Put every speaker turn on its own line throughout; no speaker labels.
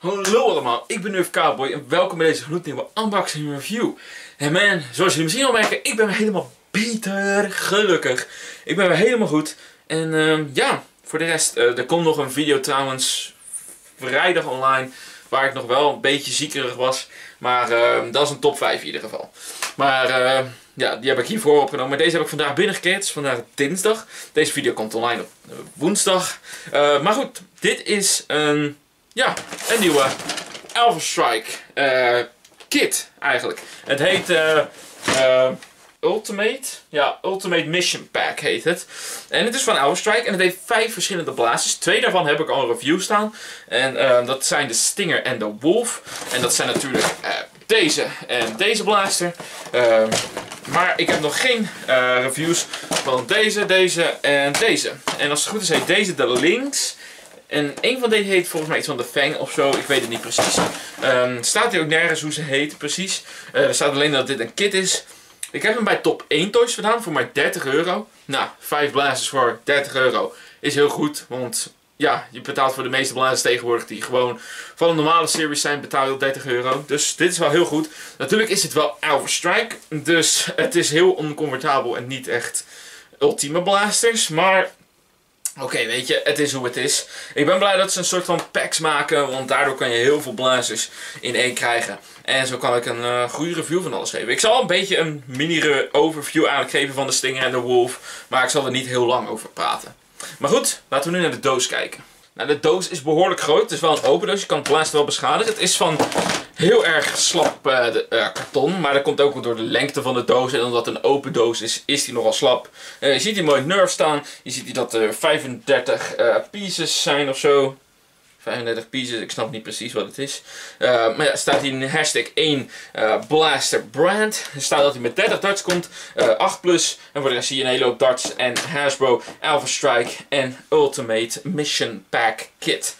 Hallo allemaal, ik ben Nerf Cowboy en welkom bij deze gloednieuwe unboxing review. En man, zoals jullie misschien al merken, ik ben weer helemaal beter gelukkig. Ik ben weer helemaal goed. En uh, ja, voor de rest, uh, er komt nog een video trouwens vrijdag online, waar ik nog wel een beetje ziekerig was. Maar uh, dat is een top 5 in ieder geval. Maar uh, ja, die heb ik hiervoor opgenomen. Maar deze heb ik vandaag binnengekeerd. Het is vandaag dinsdag. Deze video komt online op woensdag. maar goed, dit is een ja, een nieuwe Alpha Strike uh, kit eigenlijk. Het heet uh, uh, Ultimate, ja, Ultimate Mission Pack heet het. En het is van Alpha Strike en het heeft vijf verschillende blazers. Twee daarvan heb ik al een review staan. En dat zijn de Stinger en de Wolf. En dat zijn natuurlijk deze en deze blaster. Ehm, maar ik heb nog geen reviews van deze, deze en deze. En als het goed is heet deze de links en een van deze heet volgens mij iets van de Fang of zo. Ik weet het niet precies. Um, staat hier ook nergens hoe ze heet precies. Uh, er staat alleen dat dit een kit is. Ik heb hem bij top 1 toys gedaan voor maar 30 euro. Nou, 5 blazers voor 30 euro is heel goed. Want ja, je betaalt voor de meeste blazers tegenwoordig die gewoon van een normale series zijn, betaal je 30 euro. Dus dit is wel heel goed. Natuurlijk is het wel Alpha Strike. Dus het is heel oncomfortabel en niet echt ultieme blasters. Maar Oké, weet je, het is hoe het is. Ik ben blij dat ze een soort van packs maken, want daardoor kan je heel veel blazers in één krijgen. En zo kan ik een uh, goede review van alles geven. Ik zal een beetje een mini overview eigenlijk geven van de Stinger en de Wolf, maar ik zal er niet heel lang over praten. Maar goed, laten we nu naar de doos kijken. Nou, de doos is behoorlijk groot. Het is wel een open doos. Je kan het blaster wel beschadigen. Het is van heel erg slap uh, de, uh, karton. Maar dat komt ook door de lengte van de doos. En omdat het een open doos is, is die nogal slap. Uh, je ziet hier mooi Nerf staan. Je ziet hier dat er 35 pieces zijn of zo. 35 pieces, ik snap niet precies wat het is. Maar ja, staat hier een hashtag 1 uh, Blaster Brand. Er staat dat hij met 30 darts komt, uh, 8 plus. En voor de rest zie je een hele hoop darts en Hasbro, Alpha Strike en Ultimate Mission Pack Kit.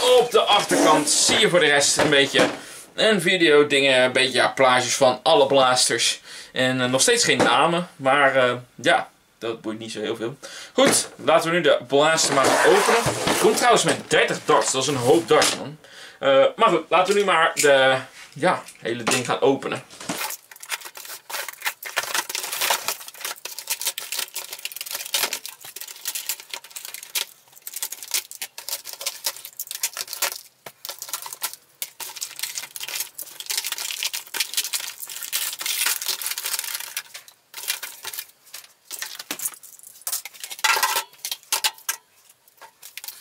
Op de achterkant zie je voor de rest een beetje een video dingen, een beetje plaatjes van alle blasters. En eh, nog steeds geen namen, maar eh, ja, dat boeit niet zo heel veel. Goed, laten we nu de blaster maar openen. Het komt trouwens met 30 darts. Dat is een hoop darts, man. Uh, maar goed, laten we nu maar de ja, hele ding gaan openen.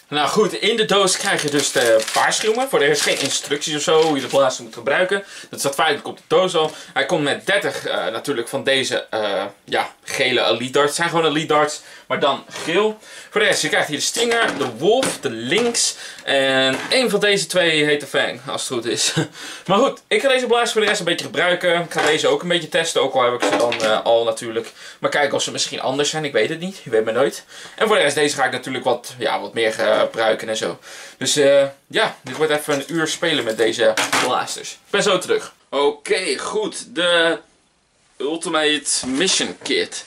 Nou goed, in de doos krijg je dus de waarschuwingen. Voor de rest geen instructies of zo hoe je de blaster moet gebruiken. Dat staat feitelijk op de doos al. Hij komt met 30 uh, natuurlijk van deze uh, ja, gele elite darts. Het zijn gewoon elite darts, maar dan geel. Voor de rest, je krijgt hier de Stinger, de Wolf, de Lynx. En een van deze twee heet de Fang, als het goed is. maar goed, ik ga deze blaster voor de rest een beetje gebruiken. Ik ga deze ook een beetje testen, ook al heb ik ze dan uh, al natuurlijk. Maar kijken of ze misschien anders zijn, ik weet het niet. Je weet maar nooit. En voor de rest, deze ga ik natuurlijk wat, ja, wat meer gebruiken en zo. Dus uh, ja, dit wordt even een uur spelen met deze blasters. Ik ben zo terug. Oké, goed. De Ultimate Mission Kit.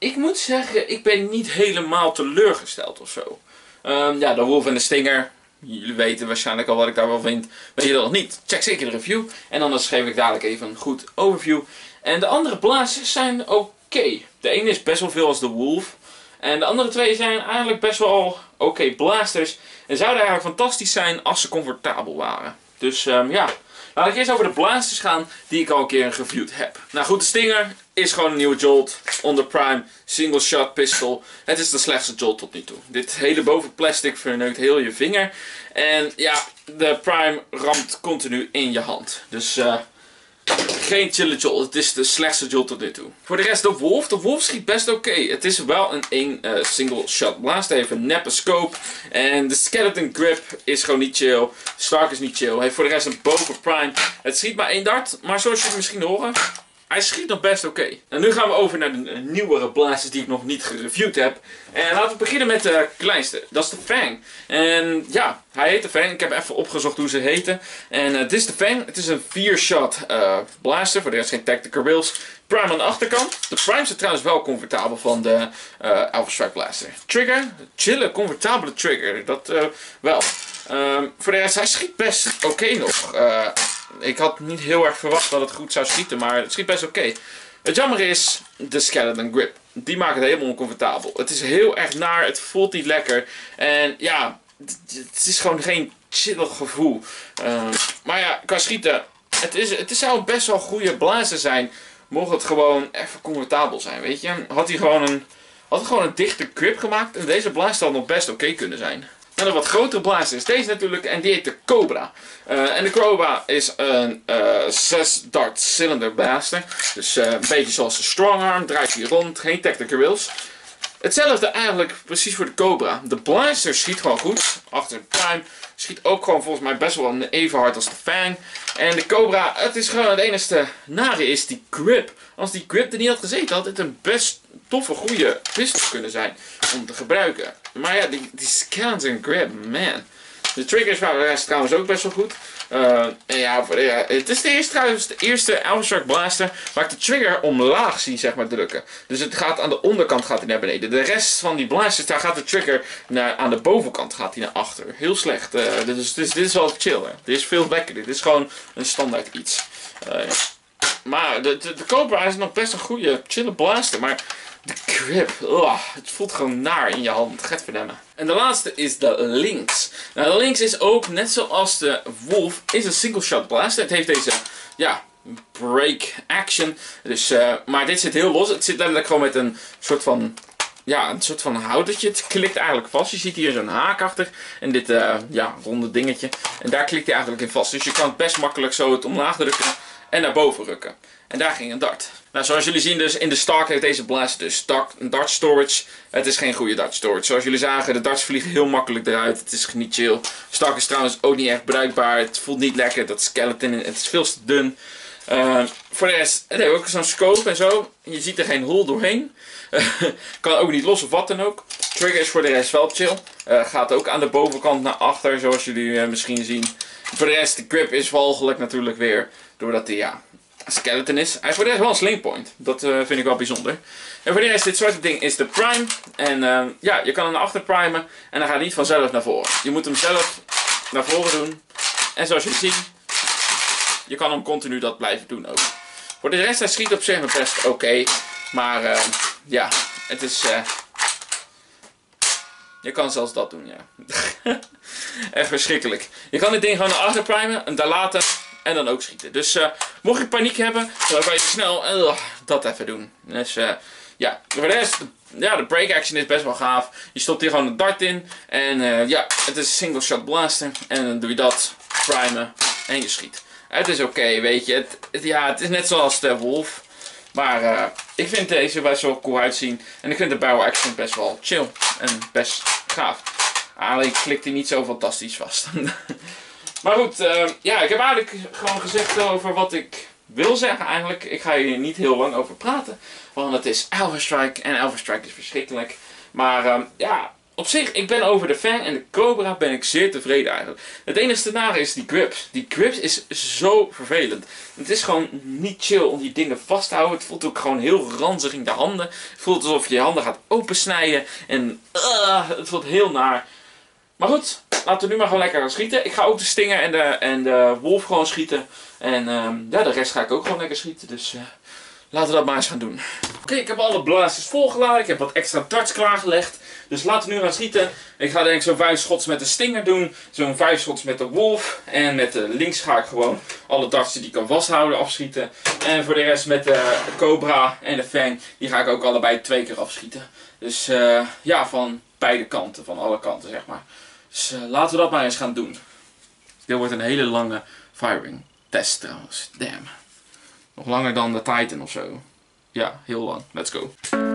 Ik moet zeggen, ik ben niet helemaal teleurgesteld of zo. Um, ja, de Wolf en de Stinger. Jullie weten waarschijnlijk al wat ik daar wel vind. Weet je dat nog niet? Check zeker de review. En anders geef ik dadelijk even een goed overview. En de andere blazers zijn oké. De ene is best wel veel als de Wolf. En de andere twee zijn eigenlijk best wel oké okay blasters. En zouden eigenlijk fantastisch zijn als ze comfortabel waren. Dus um, ja, laat ik eerst over de blasters gaan die ik al een keer geviewd heb. Nou goed, de Stinger is gewoon een nieuwe Jolt onder Prime single shot pistol. Het is de slechtste Jolt tot nu toe. Dit hele bovenplastic verneukt heel je vinger. En ja, de Prime ramt continu in je hand. Dus uh, geen chille jolt. Het is de slechtste jolt tot nu toe. Voor de rest de Wolf. De Wolf schiet best oké. Het is wel een één uh, single shot blast. Even een neppe scope. En de skeleton grip is gewoon niet chill. Stark is niet chill. Heeft voor de rest een boven prime. Het schiet maar één dart. Maar zoals jullie misschien horen. Hij schiet nog best oké. En nu gaan we over naar de nieuwere blasters die ik nog niet gereviewd heb. En laten we beginnen met de kleinste. Dat is de Fang. En ja, hij heet de Fang. Ik heb even opgezocht hoe ze heten. En uh, dit is de Fang. Het is een 4-shot uh, blaster. Voor de rest geen tactical rails. Prime aan de achterkant. De Prime zit trouwens wel comfortabel van de uh, Alpha Strike Blaster. Trigger. Chille, comfortabele trigger. Dat wel. Ehm, voor de rest, hij schiet best oké nog. Ik had niet heel erg verwacht dat het goed zou schieten, maar het schiet best oké. Het jammer is de skeleton grip. Die maakt het helemaal oncomfortabel. Het is heel erg naar, het voelt niet lekker. En ja, het is gewoon geen chillig gevoel. Ehm, maar ja, qua schieten, het, is, het zou best wel goede blazen zijn. Mocht het gewoon even comfortabel zijn, weet je. Had hij gewoon een, had gewoon een dichte grip gemaakt. En deze blaas zou nog best oké kunnen zijn. En een wat grotere blazer is deze natuurlijk. En die heet de Cobra. Uh, en de Cobra is een uh, eh, 6 dart cylinder blaster. Dus uh, een beetje zoals de Strong Arm. Draait hier rond. Geen tactical rails. Hetzelfde eigenlijk precies voor de Cobra. De blaster schiet gewoon goed. Achter de prime. Schiet ook gewoon volgens mij best wel even hard als de Fang. En de Cobra, het is gewoon het enige nare is die grip. Als die grip er niet had gezeten, had het een best toffe, goede pistol kunnen zijn om te gebruiken. Maar ja, die, die scans en grip, man. De triggers waren trouwens ook best wel goed. Uh, ja, ja, het is de eerste, trouwens de eerste Alpha Blaster waar ik de trigger omlaag zie zeg maar, drukken. Dus het gaat aan de onderkant gaat hij naar beneden. De rest van die blasters, daar gaat de trigger naar, aan de bovenkant gaat hij naar achter. Heel slecht. Uh, dus, dit is wel chill. Hè. Dit is veel lekkerder. Dit is gewoon een standaard iets. Uh, maar de, de, de Cobra is nog best een goede, chille blaster. Maar de grip, het voelt gewoon naar in je hand. Gaat verdammen. En de laatste is de Lynx. Nou, de Lynx is ook, net zoals de Wolf, is een single shot blaster. Het heeft deze, ja, break action. Dus, uh, maar dit zit heel los. Het zit letterlijk gewoon met een soort van ja, een soort van houdertje. Het klikt eigenlijk vast. Je ziet hier zo'n haak achter. En dit uh, ja, ronde dingetje. En daar klikt hij eigenlijk in vast. Dus je kan het best makkelijk zo het omlaag drukken en naar boven rukken. En daar ging een dart. Nou, zoals jullie zien dus in de Stark heeft deze blaster dus een dart storage. Het is geen goede dart storage. Zoals jullie zagen, de darts vliegen heel makkelijk eruit. Het is niet chill. Stark is trouwens ook niet echt bruikbaar. Het voelt niet lekker. Dat skeleton, het is veel te dun. Uh, voor de rest, het heeft ook zo'n scope en zo. Je ziet er geen hol doorheen. kan ook niet los of wat dan ook. Trigger is voor de rest wel chill. Uh, gaat ook aan de bovenkant naar achter, zoals jullie uh, misschien zien. Voor de rest, de grip is walgelijk natuurlijk weer. Doordat hij, ja, skeleton is. Hij is voor de rest wel een slingpoint. Dat uh, vind ik wel bijzonder. En voor de rest, dit zwarte ding is de prime. En uh, ja, je kan hem naar achter primen. En dan gaat hij niet vanzelf naar voren. Je moet hem zelf naar voren doen. En zoals jullie zien, je kan hem continu dat blijven doen ook. Voor de rest, hij schiet op zich best oké. Maar uh, ja, het is... je kan zelfs dat doen, ja. Echt verschrikkelijk. Je kan dit ding gewoon naar achter primen en daar laten en dan ook schieten. Dus uh, mocht je paniek hebben, dan kan je snel uh, dat even doen. Dus uh, ja, de rest, ja, de break action is best wel gaaf. Je stopt hier gewoon een dart in. En ja, het is een single shot blaster. En dan doe je dat, primen en je schiet. Het is oké, weet je. Het, ja, het is net zoals de Wolf. Maar ik vind deze best wel cool uitzien. En ik vind de barrel action best wel chill. En best gaaf. Alleen klikt hij niet zo fantastisch vast. Maar goed, uh, ja, ik heb eigenlijk gewoon gezegd over wat ik wil zeggen eigenlijk. Ik ga hier niet heel lang over praten. Want het is Alpha Strike en Alpha Strike is verschrikkelijk. Maar uh, ja, op zich, ik ben over de Fang en de Cobra ben ik zeer tevreden eigenlijk. Het enige nare is die grips. Die grips is zo vervelend. Het is gewoon niet chill om die dingen vast te houden. Het voelt ook gewoon heel ranzig in de handen. Het voelt alsof je je handen gaat opensnijden. En uh, het voelt heel naar. Maar goed, laten we nu maar gewoon lekker gaan schieten. Ik ga ook de stinger en de, en de wolf gewoon schieten. En uh, ja, de rest ga ik ook gewoon lekker schieten. Dus uh, laten we dat maar eens gaan doen. Ik heb alle blazers volgeladen. Ik heb wat extra darts klaargelegd. Dus laten we nu gaan schieten. Ik ga denk ik zo'n 5 schots met de stinger doen. Zo'n 5 schots met de wolf. En met de links ga ik gewoon alle darts die ik kan vasthouden afschieten. En voor de rest met de cobra en de fang. Die ga ik ook allebei twee keer afschieten. Dus uh, ja, van beide kanten. Van alle kanten zeg maar. Dus uh, laten we dat maar eens gaan doen. Dit wordt een hele lange firing test trouwens. Damn. Nog langer dan de Titan of zo. Ja, heel lang. Let's go.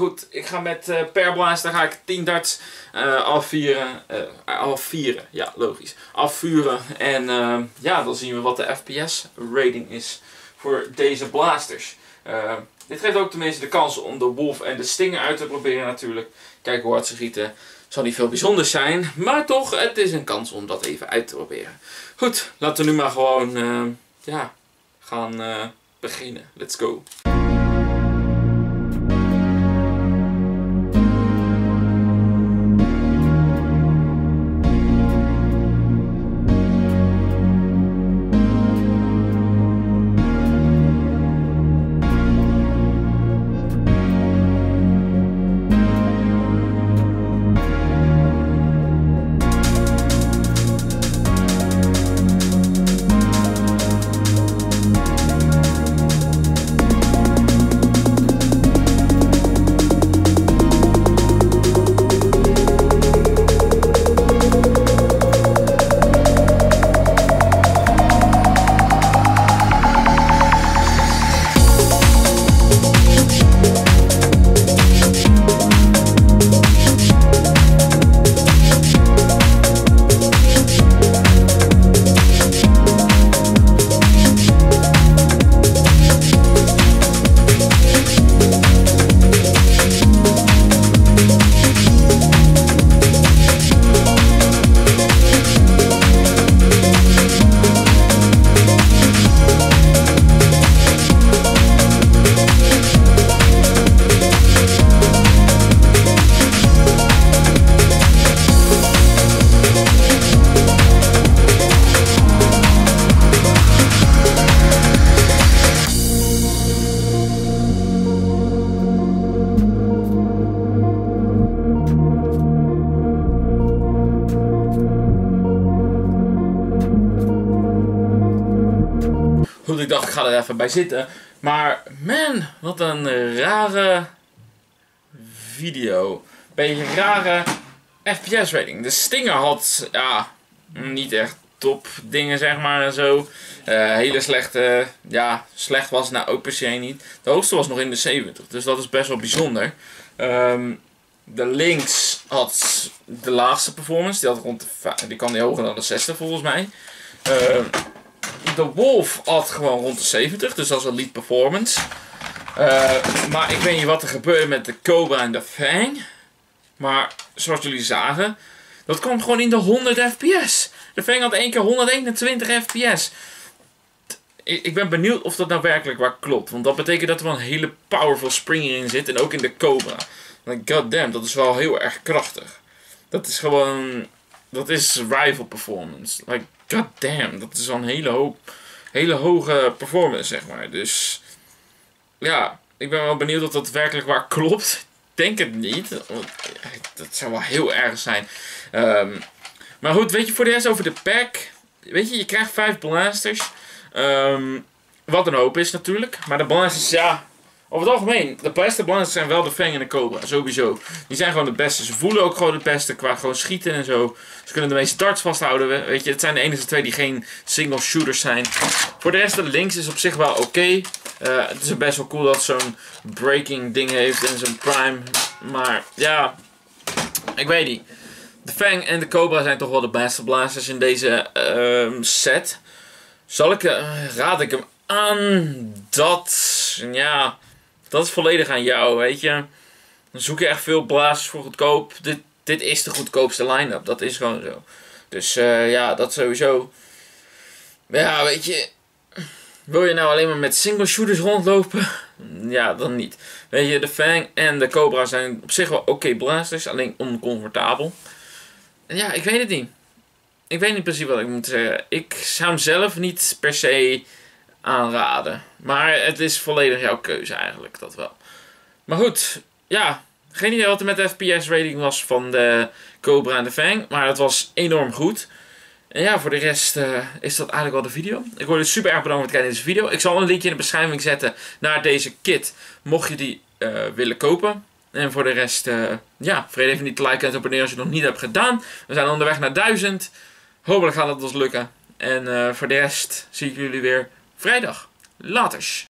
Goed, ik ga met uh, per blaster ga ik 10 darts uh, afvieren. Uh, ja logisch. Afvuren. En ja, dan zien we wat de FPS rating is voor deze blasters. dit geeft ook tenminste de kans om de Wolf en de Stinger uit te proberen natuurlijk. Kijken hoe hard ze gieten. Zal niet veel bijzonders zijn, maar toch, het is een kans om dat even uit te proberen. Goed, laten we nu maar gewoon ja, gaan beginnen. Let's go. Ik dacht ik ga er even bij zitten. Maar man, wat een rare video. Beetje rare FPS rating. De Stinger had, ja, niet echt top dingen zeg maar en zo. Uh, hele slechte, ja, slecht was nou ook per se niet. De hoogste was nog in de 70, dus dat is best wel bijzonder. Um, de links had de laagste performance, die, had rond de, die kan die hoger dan de 60 volgens mij. Uh, de Wolf had gewoon rond de 70, dus dat is lead performance. Uh, maar ik weet niet wat er gebeurde met de Cobra en de Fang. Maar zoals jullie zagen, dat kwam gewoon in de 100 fps. De Fang had één keer 121 fps. Ik ben benieuwd of dat nou werkelijk waar klopt. Want dat betekent dat er wel een hele powerful springer in zit. En ook in de Cobra. Goddamn, dat is wel heel erg krachtig. Dat is gewoon... Dat is rival performance. Like, god damn, dat is al een hele, hoog, hele hoge performance, zeg maar. Dus ja, ik ben wel benieuwd of dat werkelijk waar klopt. Ik denk het niet. Dat zou wel heel erg zijn. Um, maar goed, weet je, voor de rest over de pack. Weet je, je krijgt vijf blasters. Um, wat een hoop is natuurlijk. Maar de blasters, ja, over het algemeen, de blasters zijn wel de Fang en de Cobra, sowieso. Die zijn gewoon de beste. Ze voelen ook gewoon het beste qua gewoon schieten en zo. Ze kunnen de meeste darts vasthouden. Weet je, het zijn de enige twee die geen single shooters zijn. Voor de rest, de links is op zich wel oké. Uh, het is best wel cool dat zo'n breaking ding heeft en zo'n prime. Maar ja, ik weet niet. De Fang en de Cobra zijn toch wel de beste blasters in deze uh, set. Zal ik, uh, raad ik hem aan dat, ja, dat is volledig aan jou, weet je. Dan zoek je echt veel blazers voor goedkoop. Dit, dit is de goedkoopste line-up. Dat is gewoon zo. Dus uh, ja, dat sowieso. Ja, weet je. Wil je nou alleen maar met single shooters rondlopen? Ja, dan niet. Weet je, de Fang en de Cobra zijn op zich wel oké okay blasters. Alleen oncomfortabel. En ja, ik weet het niet. Ik weet niet precies wat ik moet zeggen. Ik zou hem zelf niet per se aanraden. Maar het is volledig jouw keuze eigenlijk, dat wel. Maar goed, ja. Geen idee wat er met de FPS rating was van de Cobra en de Fang. Maar het was enorm goed. En ja, voor de rest uh, is dat eigenlijk wel de video. Ik word dus super erg bedankt voor het kijken naar deze video. Ik zal een linkje in de beschrijving zetten naar deze kit. Mocht je die uh, willen kopen. En voor de rest, uh, ja, vergeet even niet te liken en te abonneren als je het nog niet hebt gedaan. We zijn onderweg naar 1000. Hopelijk gaat het ons lukken. En voor de rest zie ik jullie weer vrijdag. Laters.